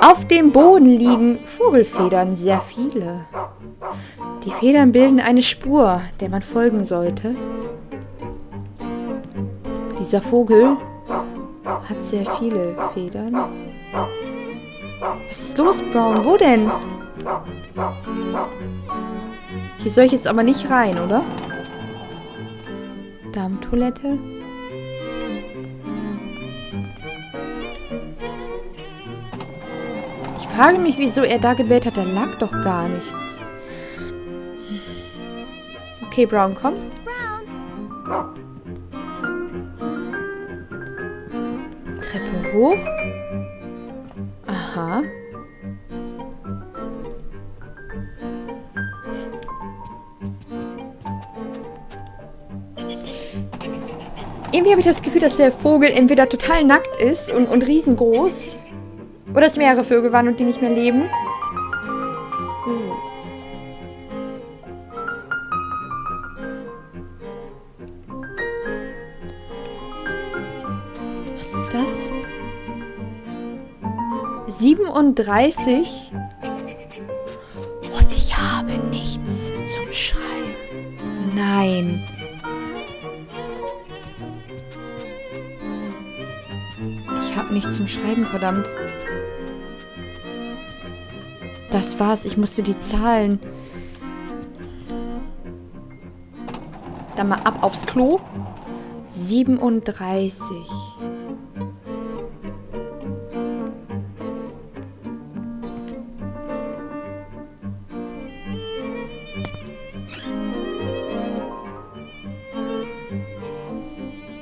Auf dem Boden liegen Vogelfedern, sehr viele. Die Federn bilden eine Spur, der man folgen sollte. Dieser Vogel hat sehr viele Federn. Was ist los, Brown? Wo denn? Hier soll ich jetzt aber nicht rein, oder? Darmtoilette. Frage mich, wieso er da gebellt hat. Da lag doch gar nichts. Okay, Brown, komm. Treppe hoch. Aha. Irgendwie habe ich das Gefühl, dass der Vogel entweder total nackt ist und, und riesengroß. Oder es mehrere Vögel waren und die nicht mehr leben. Hm. Was ist das? 37. Und ich habe nichts zum Schreiben. Nein. Ich habe nichts zum Schreiben, verdammt. Das war's. Ich musste die Zahlen. Dann mal ab aufs Klo. 37.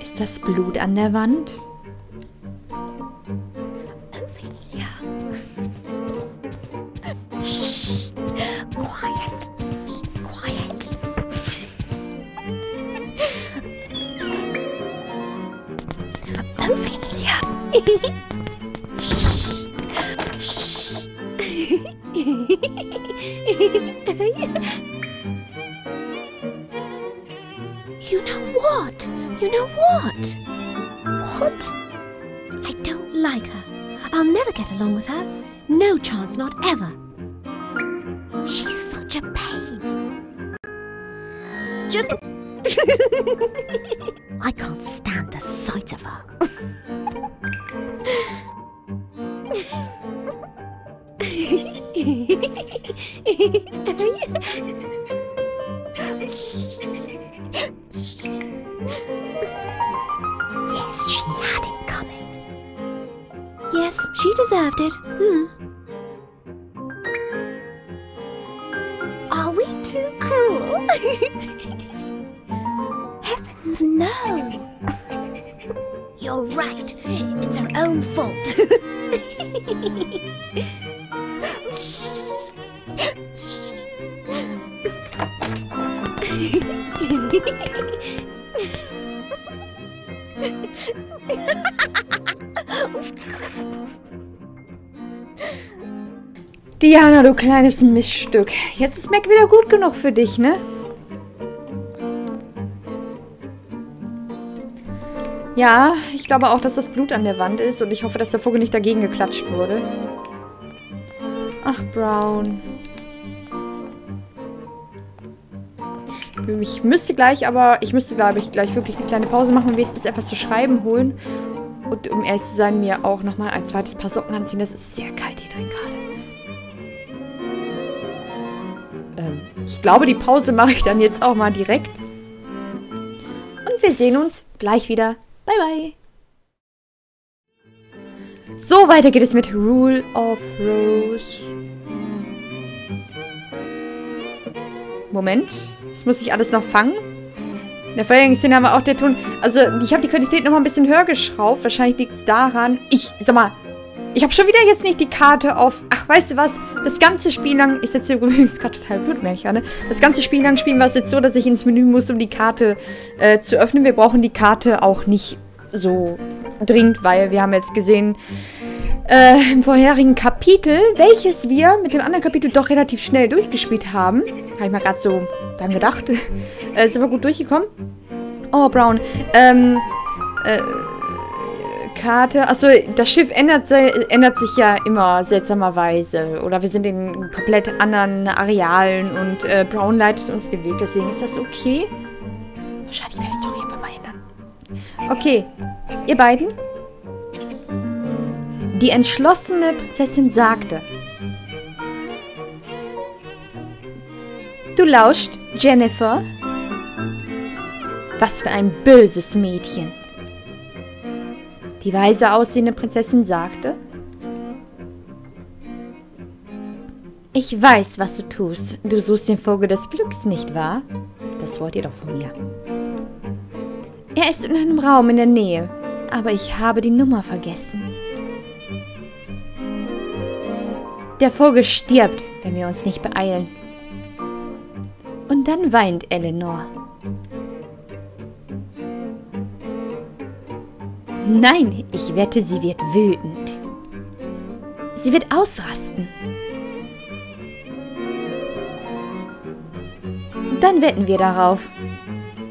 Ist das Blut an der Wand? Ja. Diana, du kleines Miststück. Jetzt ist Mac wieder gut genug für dich, ne? Ja, ich glaube auch, dass das Blut an der Wand ist und ich hoffe, dass der Vogel nicht dagegen geklatscht wurde. Ach, Brown. Ich müsste gleich, aber ich müsste, glaube ich, gleich wirklich eine kleine Pause machen und wenigstens etwas zu schreiben holen. Und um ehrlich zu sein, mir auch nochmal ein zweites Paar Socken anziehen. Das ist sehr kalt hier drin gerade. Ich glaube, die Pause mache ich dann jetzt auch mal direkt. Und wir sehen uns gleich wieder. Bye, bye. So, weiter geht es mit Rule of Rose. Moment. Das muss ich alles noch fangen. In der vorherigen haben wir auch der Ton... Also, ich habe die Qualität noch mal ein bisschen höher geschraubt. Wahrscheinlich liegt es daran... Ich, sag mal... Ich habe schon wieder jetzt nicht die Karte auf... Ach, weißt du was? Das ganze Spiel lang... Ich setze übrigens gerade total blöd, merke ich ne? Das ganze Spiel lang spielen wir es jetzt so, dass ich ins Menü muss, um die Karte äh, zu öffnen. Wir brauchen die Karte auch nicht so dringend, weil wir haben jetzt gesehen... Äh, im vorherigen Kapitel, welches wir mit dem anderen Kapitel doch relativ schnell durchgespielt haben. Habe ich mal gerade so dran gedacht. äh, sind wir gut durchgekommen. Oh, Brown. Ähm, äh, Karte. Achso, das Schiff ändert, ändert sich ja immer seltsamerweise. Oder wir sind in komplett anderen Arealen und äh, Brown leitet uns den Weg. Deswegen ist das okay. Wahrscheinlich ich es doch irgendwann mal ändern. Okay, ihr beiden. Die entschlossene Prinzessin sagte. Du lauscht, Jennifer. Was für ein böses Mädchen. Die weise aussehende Prinzessin sagte, Ich weiß, was du tust. Du suchst den Vogel des Glücks, nicht wahr? Das wollt ihr doch von mir. Er ist in einem Raum in der Nähe, aber ich habe die Nummer vergessen. Der Vogel stirbt, wenn wir uns nicht beeilen. Und dann weint Eleanor. Nein, ich wette, sie wird wütend. Sie wird ausrasten. Dann wetten wir darauf,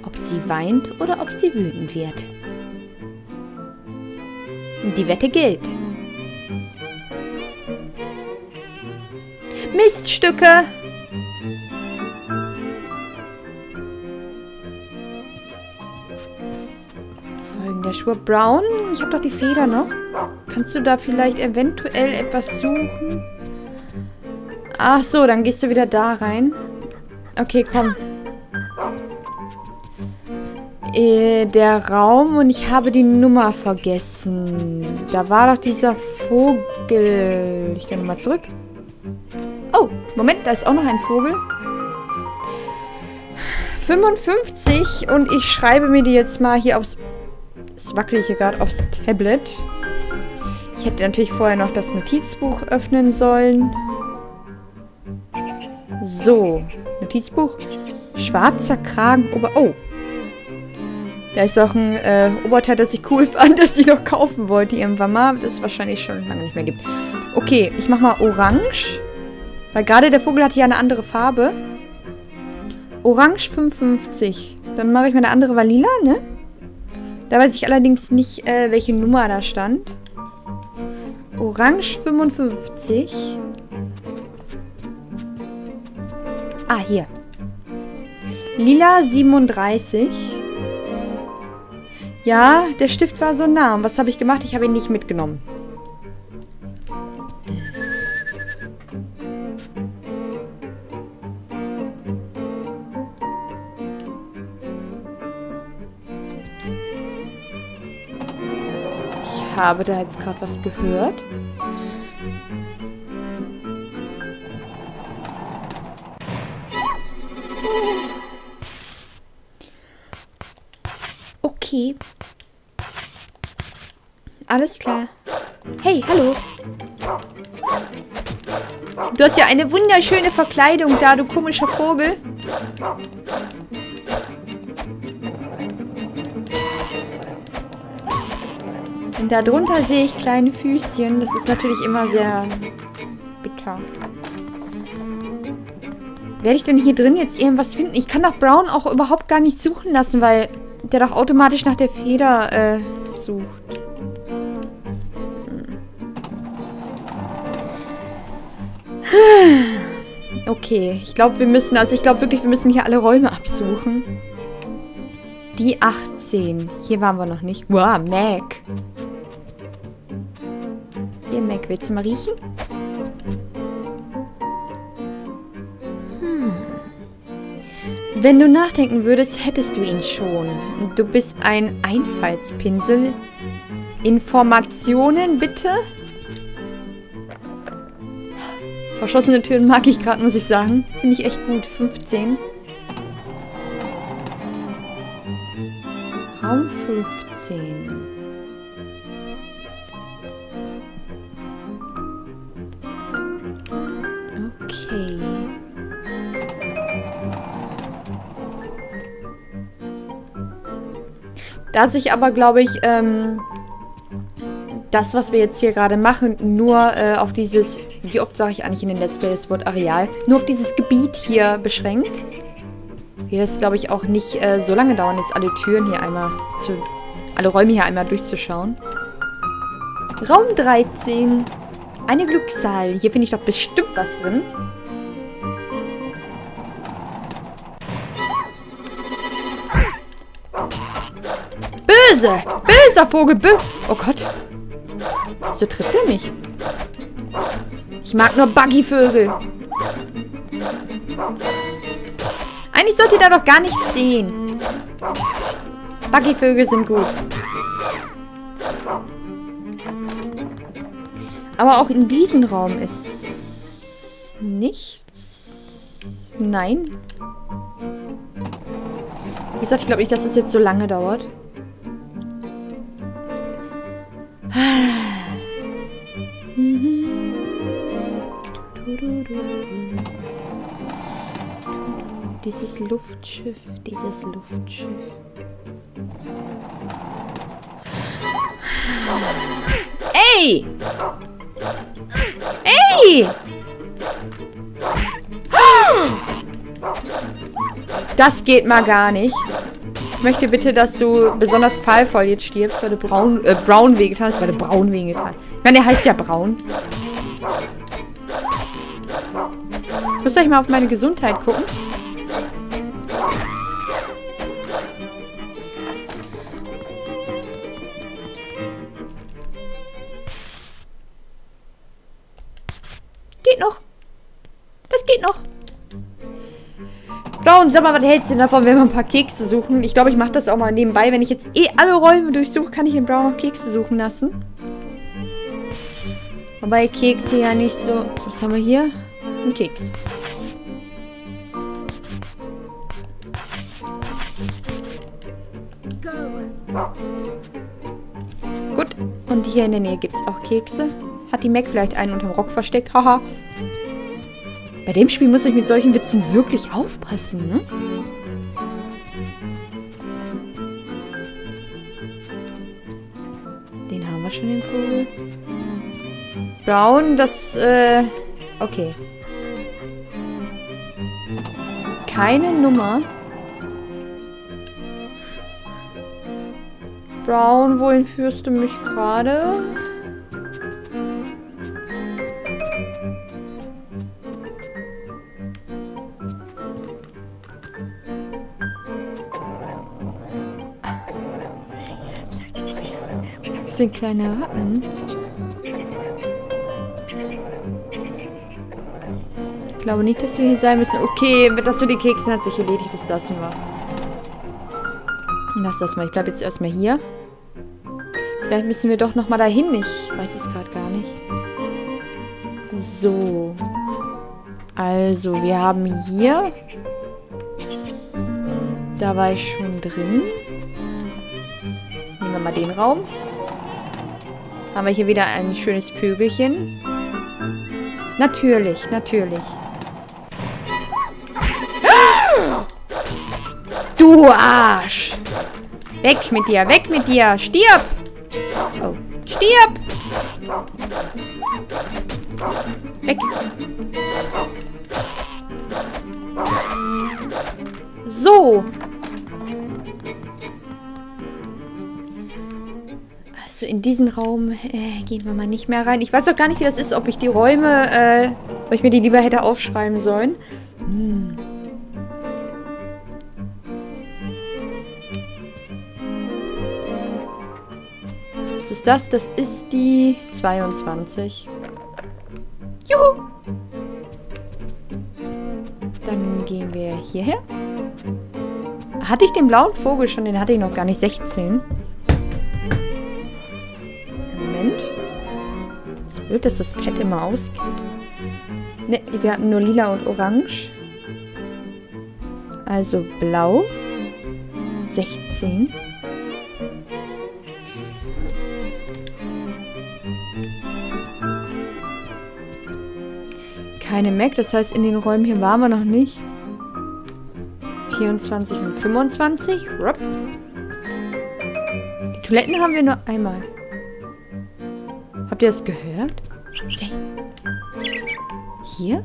ob sie weint oder ob sie wütend wird. Die Wette gilt. Miststücke! Der Schuhe. Brown, ich habe doch die Feder noch. Kannst du da vielleicht eventuell etwas suchen? Ach so, dann gehst du wieder da rein. Okay, komm. Äh, der Raum und ich habe die Nummer vergessen. Da war doch dieser Vogel. Ich gehe nochmal zurück. Oh, Moment, da ist auch noch ein Vogel. 55 und ich schreibe mir die jetzt mal hier aufs Wackele ich hier gerade aufs Tablet. Ich hätte natürlich vorher noch das Notizbuch öffnen sollen. So, Notizbuch. Schwarzer Kragen, Ober... Oh. Da ist auch ein äh, Oberteil, das ich cool fand, das ich noch kaufen wollte irgendwann mal. Das es wahrscheinlich schon lange nicht mehr gibt. Okay, ich mach mal Orange. Weil gerade der Vogel hat hier eine andere Farbe. Orange 55. Dann mache ich mal eine andere Valila, ne? Da weiß ich allerdings nicht, äh, welche Nummer da stand. Orange 55. Ah, hier. Lila 37. Ja, der Stift war so nah. Und was habe ich gemacht? Ich habe ihn nicht mitgenommen. Habe da jetzt gerade was gehört. Okay. Alles klar. Hey, hallo. Du hast ja eine wunderschöne Verkleidung da, du komischer Vogel. Und darunter sehe ich kleine Füßchen. Das ist natürlich immer sehr bitter. Werde ich denn hier drin jetzt irgendwas finden? Ich kann doch Brown auch überhaupt gar nicht suchen lassen, weil der doch automatisch nach der Feder äh, sucht. Hm. Okay, ich glaube, wir müssen, also ich glaube wirklich, wir müssen hier alle Räume absuchen. Die 18. Hier waren wir noch nicht. Wow, Mac. Willst du mal riechen? Hm. Wenn du nachdenken würdest, hättest du ihn schon. Du bist ein Einfallspinsel. Informationen, bitte? Verschlossene Türen mag ich gerade, muss ich sagen. Finde ich echt gut. 15. Raum 15. Da sich aber, glaube ich, ähm, das, was wir jetzt hier gerade machen, nur äh, auf dieses, wie oft sage ich eigentlich in den Let's Play das Wort Areal, nur auf dieses Gebiet hier beschränkt. Wird das, glaube ich, auch nicht äh, so lange dauern, jetzt alle Türen hier einmal zu, alle Räume hier einmal durchzuschauen. Raum 13. Eine Glückszahl. Hier finde ich doch bestimmt was drin. Böse! Böser Vogel! Bö oh Gott. Wieso trifft er mich? Ich mag nur Buggyvögel. Eigentlich sollt ihr da doch gar nichts sehen. Buggyvögel sind gut. Aber auch in diesem Raum ist nichts. Nein. Wie gesagt, ich glaube nicht, dass das jetzt so lange dauert. Dieses Luftschiff, dieses Luftschiff. Ey! Ey! Das geht mal gar nicht. Ich möchte bitte, dass du besonders qualvoll jetzt stirbst, weil du braun, äh, braun wehgetan hast, weil du braun wehgetan hast. Ich meine, der heißt ja braun. Ich muss gleich mal auf meine Gesundheit gucken. Sag mal, was hältst du denn davon, wenn wir ein paar Kekse suchen? Ich glaube, ich mache das auch mal nebenbei. Wenn ich jetzt eh alle Räume durchsuche, kann ich in Brown noch Kekse suchen lassen. Wobei Kekse ja nicht so... Was haben wir hier? Ein Keks. Gut. Und hier in der Nähe gibt es auch Kekse. Hat die Mac vielleicht einen unterm Rock versteckt? Haha. Bei dem Spiel muss ich mit solchen Witzen wirklich aufpassen, ne? Den haben wir schon, den Vogel. Brown, das, äh... Okay. Keine Nummer. Brown, wohin führst du mich gerade? Sind kleine Ratten. Ich glaube nicht, dass wir hier sein müssen. Okay, das mit den Keksen hat sich erledigt. Das lassen wir. Lass das mal. Ich bleibe jetzt erstmal hier. Vielleicht müssen wir doch nochmal dahin. Ich weiß es gerade gar nicht. So. Also, wir haben hier... Da war ich schon drin. Nehmen wir mal den Raum. Haben wir hier wieder ein schönes Vögelchen. Natürlich, natürlich. Du Arsch! Weg mit dir, weg mit dir! Stirb! Oh, stirb! Weg! So! Also in diesen Raum äh, gehen wir mal nicht mehr rein. Ich weiß auch gar nicht, wie das ist, ob ich die Räume, äh, ob ich mir die lieber hätte aufschreiben sollen. Hm. Was ist das? Das ist die 22. Juhu! Dann gehen wir hierher. Hatte ich den blauen Vogel schon? Den hatte ich noch gar nicht. 16. blöd, dass das Pad immer ausgeht. Ne, wir hatten nur lila und orange. Also blau. 16. Keine Mac, das heißt in den Räumen hier waren wir noch nicht. 24 und 25. Rup. Die Toiletten haben wir nur einmal. Habt ihr das gehört? Hier?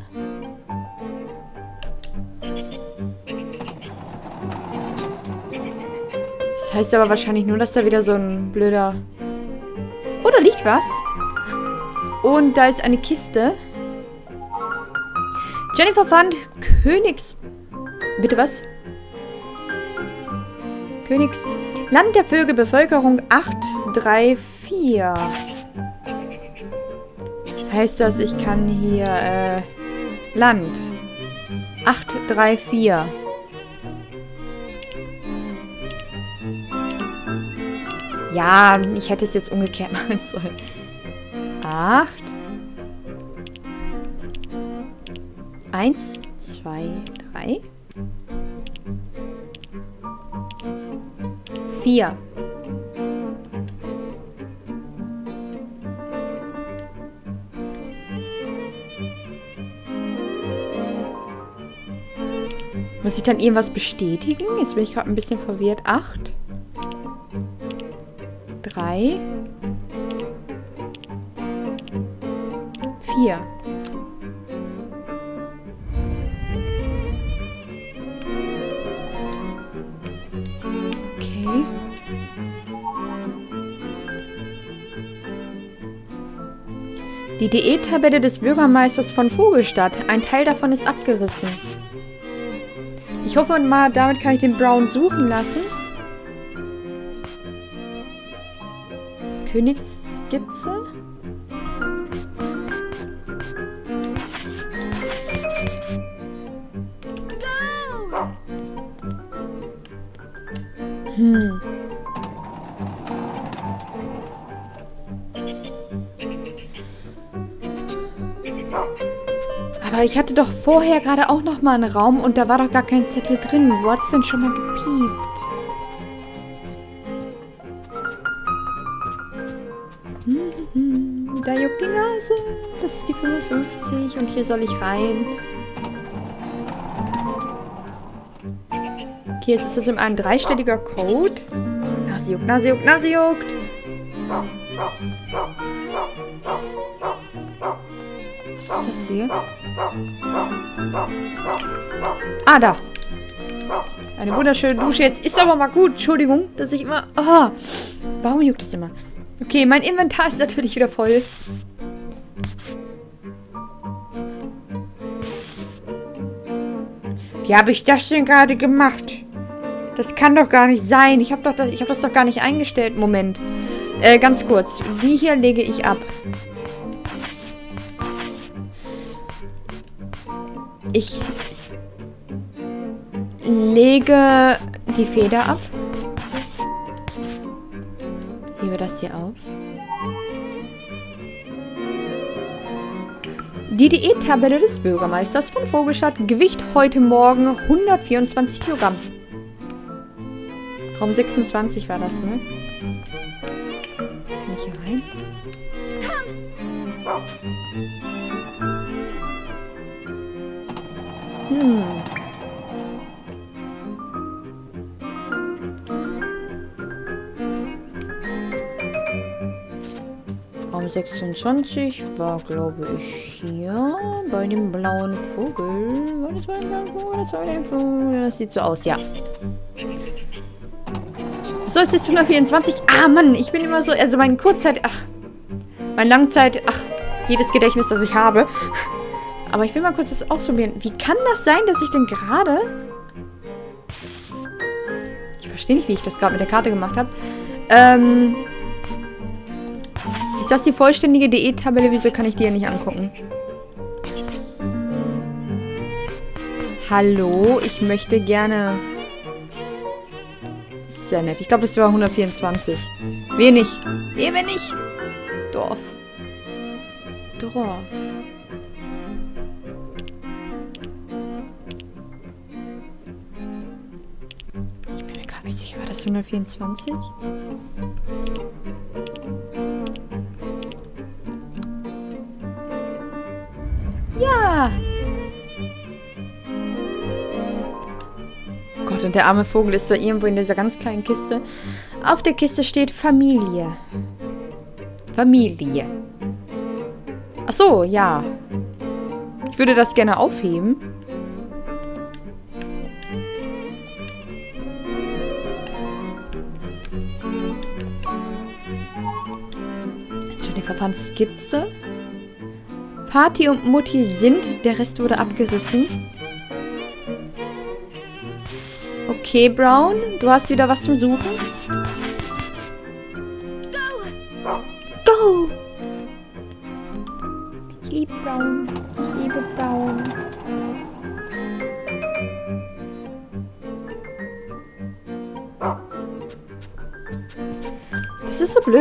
Das heißt aber wahrscheinlich nur, dass da wieder so ein blöder... Oh, da liegt was. Und da ist eine Kiste. Jennifer fand Königs... Bitte was? Königs... Land der Vögel, Bevölkerung 834. Heißt das, ich kann hier, äh, Land. 834. Ja, ich hätte es jetzt umgekehrt machen sollen. 8. 1, 2, 3. 4. Muss ich dann irgendwas bestätigen? Jetzt bin ich gerade ein bisschen verwirrt. 8. 3. 4. Okay. Die Diättabelle des Bürgermeisters von Vogelstadt. Ein Teil davon ist abgerissen. Ich hoffe mal, damit kann ich den Brown suchen lassen. Königsskizze. Hm. Aber ich hatte doch vorher gerade auch noch mal einen Raum und da war doch gar kein Zettel drin. Wo hat's denn schon mal gepiept? Hm, Da juckt die Nase. Das ist die 55 und hier soll ich rein. Okay, jetzt ist das ein dreistelliger Code. Nase juckt, Nase juckt, Nase juckt. Das hier? Ah, da. Eine wunderschöne Dusche. Jetzt ist aber mal gut. Entschuldigung, dass ich immer... Ah, warum juckt das immer? Okay, mein Inventar ist natürlich wieder voll. Wie habe ich das denn gerade gemacht? Das kann doch gar nicht sein. Ich habe das, hab das doch gar nicht eingestellt. Moment. Äh, ganz kurz. Wie hier lege ich ab? Ich lege die Feder ab. Hebe das hier auf. Die Diättabelle des Bürgermeisters von Vogelstadt. Gewicht heute Morgen 124 Kilogramm. Raum 26 war das, ne? Kann ich hier rein? Hm. Raum 26 war, glaube ich, hier bei dem blauen Vogel. War das bei dem blauen Vogel? Das war der Vogel. Das sieht so aus, ja. So, ist jetzt 124. Ah, Mann, ich bin immer so, also mein Kurzzeit, ach, mein Langzeit, ach, jedes Gedächtnis, das ich habe. Aber ich will mal kurz das ausprobieren. Wie kann das sein, dass ich denn gerade... Ich verstehe nicht, wie ich das gerade mit der Karte gemacht habe. Ähm... Ist das die vollständige Diättabelle? Wieso kann ich die ja nicht angucken? Hallo, ich möchte gerne... Sehr nett. Ich glaube, das war 124. Wenig. Wenig. Dorf. Dorf. Sicher. War das 124? Ja. Gott, und der arme Vogel ist da irgendwo in dieser ganz kleinen Kiste. Auf der Kiste steht Familie. Familie. Ach so, ja. Ich würde das gerne aufheben. Verfahren-Skizze. Party und Mutti sind, der Rest wurde abgerissen. Okay, Brown, du hast wieder was zum Suchen.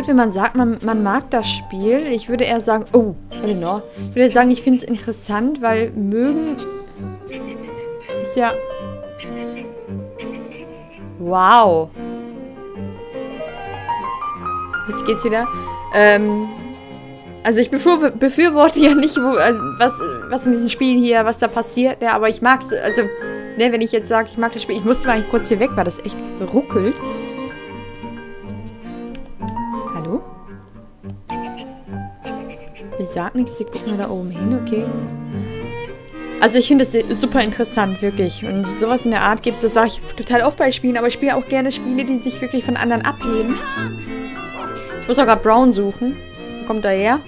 Wenn man sagt, man, man mag das Spiel. Ich würde eher sagen, oh, Eleanor. Ich würde sagen, ich finde es interessant, weil mögen ist ja... Wow. Jetzt geht's wieder. Ähm, also ich befür befürworte ja nicht, wo, äh, was, was in diesem Spiel hier, was da passiert, ja, aber ich mag es, also, ne, wenn ich jetzt sage, ich mag das Spiel, ich musste mal kurz hier weg, weil das echt ruckelt. Nichts, die gucken mal da oben hin, okay. Also ich finde es super interessant, wirklich. Und sowas in der Art gibt es, das sage ich total oft bei Spielen, aber ich spiele auch gerne Spiele, die sich wirklich von anderen abheben. Ich muss auch gerade Brown suchen. Kommt er her?